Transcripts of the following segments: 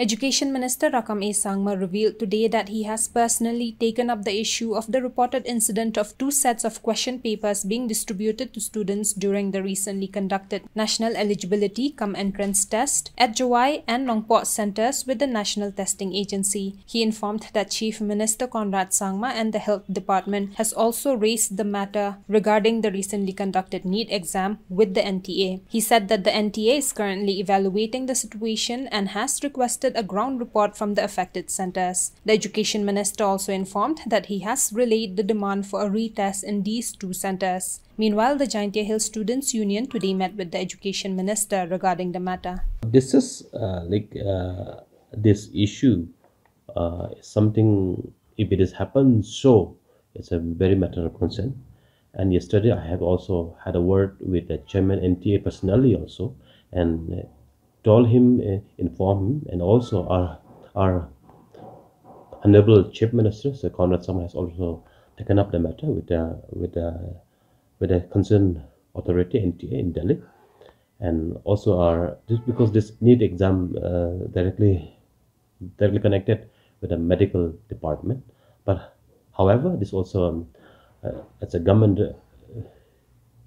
Education Minister Rakam A. Sangma revealed today that he has personally taken up the issue of the reported incident of two sets of question papers being distributed to students during the recently conducted National Eligibility cum Entrance Test at Jowai and Nongpoh centers with the National Testing Agency. He informed that Chief Minister Conrad Sangma and the Health Department has also raised the matter regarding the recently conducted NEET exam with the NTA. He said that the NTA is currently evaluating the situation and has requested a ground report from the affected centers. The Education Minister also informed that he has relayed the demand for a retest in these two centers. Meanwhile, the Jaintia Hill Students Union today met with the Education Minister regarding the matter. This is uh, like uh, this issue uh, something, if it has happened so, it's a very matter of concern. And yesterday I have also had a word with the chairman NTA personally also, and told him, uh, inform him, and also our our honorable chief minister, Sir Conrad Sangma, has also taken up the matter with the with the with the concerned authority NTA in Delhi, and also our just because this NEET exam uh, directly directly connected with the medical department, but however, this also um, uh, as a government uh,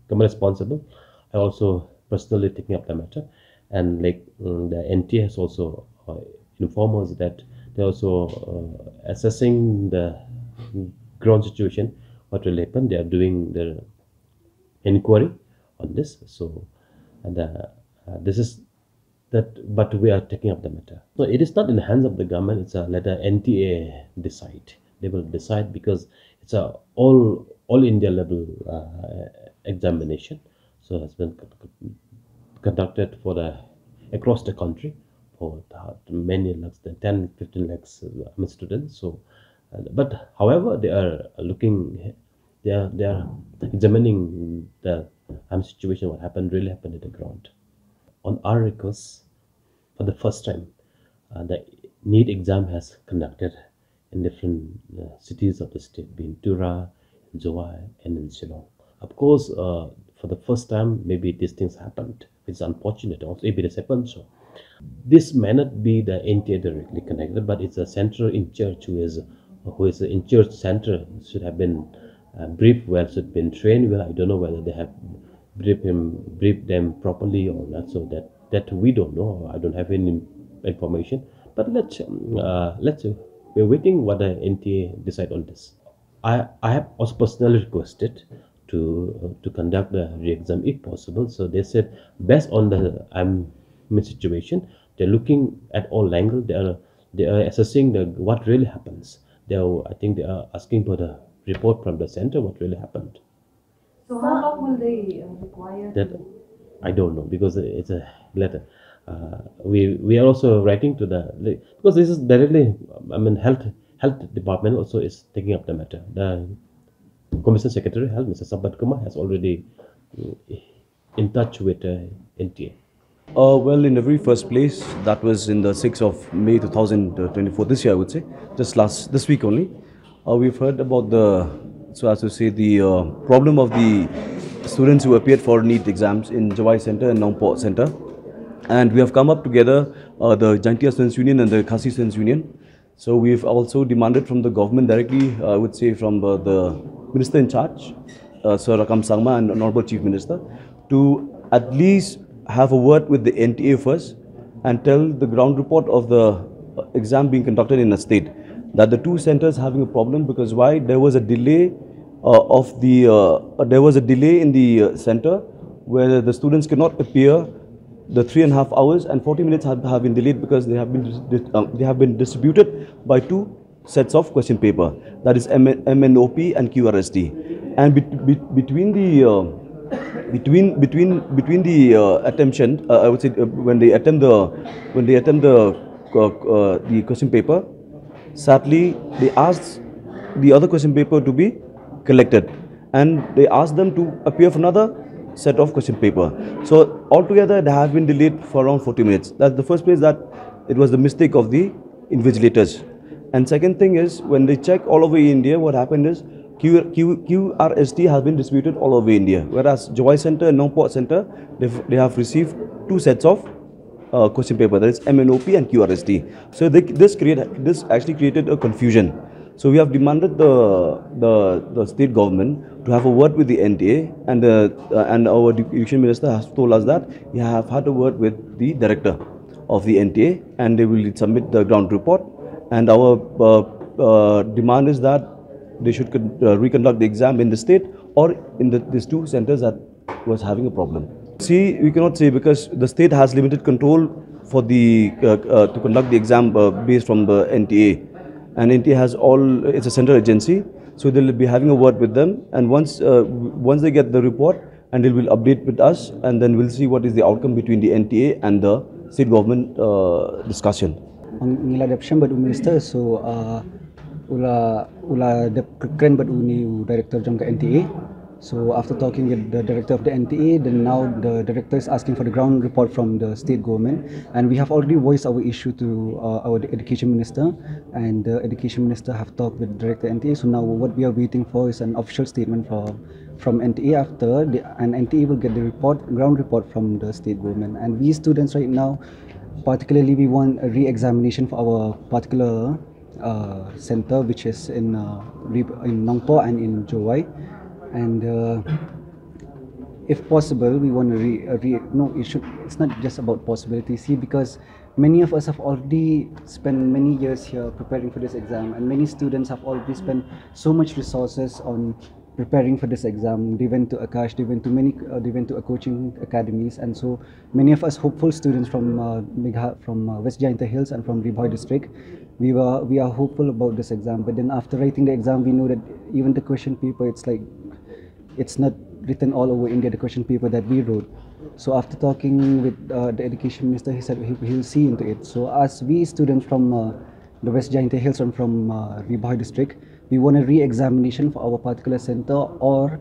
government responsible, I also personally taking up the matter and like um, the NT has also uh, informed us that they're also uh, assessing the ground situation, what will happen. They are doing their inquiry on this. So, and uh, uh, this is that, but we are taking up the matter. So it is not in the hands of the government. It's a let the NTA decide. They will decide because it's a all all India level uh, examination. So it's been conducted for the across the country for many lakhs, the 10, 15 lakhs uh, students. So, uh, but however, they are looking, they are they are examining the um, situation, what happened really happened at the ground. On our request, for the first time, uh, the NEET exam has conducted in different uh, cities of the state, being Tura, Jowai, and in Shillong. Of course, uh, for the first time, maybe these things happened it's unfortunate also it has happened so. This may not be the NTA directly connected, but it's a center in church who is who is in church center should have been uh, briefed well, should have been trained well. I don't know whether they have briefed him, briefed them properly or not. So that that we don't know. I don't have any information. But let's uh, let's we're waiting what the NTA decide on this. I I have also personally requested to uh, to conduct the re-exam if possible. So they said based on the um, situation, they're looking at all angles. They are they are assessing the what really happens. They are, I think they are asking for the report from the center what really happened. So how long will they uh, require? That I don't know because it's a letter. Uh, we we are also writing to the because this is directly I mean health health department also is taking up the matter. The Commission Secretary Health, Mr. Sampath Kumar, has already uh, in touch with uh, NTA. Uh, well, in the very first place, that was in the 6th of May 2024, this year I would say, just last, this week only. Uh, we've heard about the, so as to say, the uh, problem of the students who appeared for NEET exams in Jowai Center and Nongpoh Center. And we have come up together, uh, the Jaintia Students Union and the Khasi Students Union. So we've also demanded from the government directly, I would say from the Minister in charge, uh, Sir Rakam Sangma and Honorable Chief Minister, to at least have a word with the NTA first and tell the ground report of the uh, exam being conducted in a state. That the two centers having a problem because why? There was a delay uh, of the uh, uh there was a delay in the uh, center where the students cannot appear the three and a half hours and 40 minutes have, have been delayed because they have been um, they have been distributed by two sets of question paper. That is MNOP and QRST and be, be, between the uh, between between between the uh, attention uh, I would say uh, when they attempt the when they attempt the uh, uh, the question paper sadly they asked the other question paper to be collected. And they asked them to appear for another set of question paper so altogether they have been delayed for around 40 minutes that's the first place that it was the mistake of the invigilators and second thing is, when they check all over India, what happened is Q, Q, QRST has been distributed all over India. Whereas Jowai Center and Nongpoh Center, they have received two sets of uh, question paper, that is MNOP and QRST. So they, this create this actually created a confusion. So we have demanded the, the, the state government to have a word with the NTA and, uh, uh, and our education minister has told us that he have had a word with the director of the NTA and they will submit the ground report and our uh, uh, demand is that they should uh, reconduct the exam in the state or in the, these two centers that was having a problem. See, we cannot say because the state has limited control for the uh, to conduct the exam based from the NTA and NTA has all it's a central agency so they'll be having a word with them. And once uh, once they get the report and they will update with us and then we'll see what is the outcome between the NTA and the state government uh, discussion. Ang nila adoption but minister so uh, ula ula de keren but uni director jong ka NTA so after talking with the director of the NTA then now the director is asking for the ground report from the state government. And we have already voiced our issue to uh, our education minister. And the education minister have talked with the director NTA so now what we are waiting for is an official statement from from NTA after the, and NTA will get the report ground report from the state government. And we students right now particularly we want a re-examination for our particular uh, center which is in uh, in Nongpoh and in Jowai and uh, if possible we want to re, uh, re no it should it's not just about possibility see because many of us have already spent many years here preparing for this exam and many students have already spent so much resources on preparing for this exam. They went to Aakash they went to many uh, they went to a coaching academies and so many of us hopeful students from uh, Megha, from uh, west Jaintia hills and from Ribhoi district we were we are hopeful about this exam. But then after writing the exam we know that even the question paper it's like it's not written all over India, the question paper that we wrote. So after talking with uh, the education minister, he said he, he'll see into it. So as we students from uh, the West Jaintia Hills and from uh, Ribhoi district, we want a re-examination for our particular center or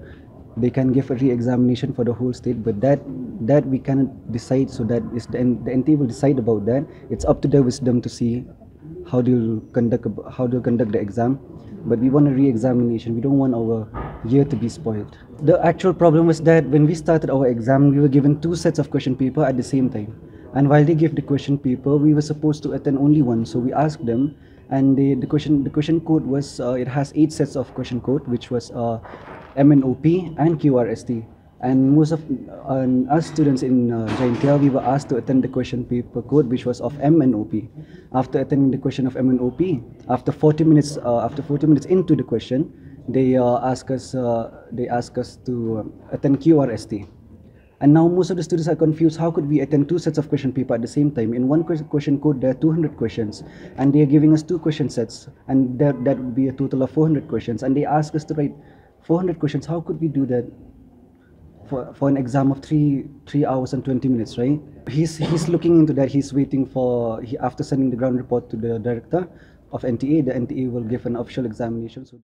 they can give a re-examination for the whole state but that that we cannot decide so that is the, the NT will decide about that it's up to their wisdom to see how do you conduct how do you conduct the exam? But we want a re-examination. We don't want our year to be spoiled. The actual problem was that when we started our exam we were given two sets of question paper at the same time. And while they gave the question paper we were supposed to attend only one. So we asked them and the, the question the question code was uh, it has eight sets of question code which was uh, MNOP and QRST and most of uh, us students in uh, Jaintia, we were asked to attend the question paper code which was of MNOP. After attending the question of MNOP, after 40 minutes, uh, after 40 minutes into the question, they uh, ask us, uh, they ask us to attend QRST. And now most of the students are confused. How could we attend two sets of question paper at the same time? In one question code, there are 200 questions, and they are giving us two question sets, and that that would be a total of 400 questions. And they ask us to write 400 questions. How could we do that? For, for an exam of three three hours and 20 minutes right? He's he's looking into that. He's waiting for he, after sending the ground report to the director of nta the nta will give an official examination so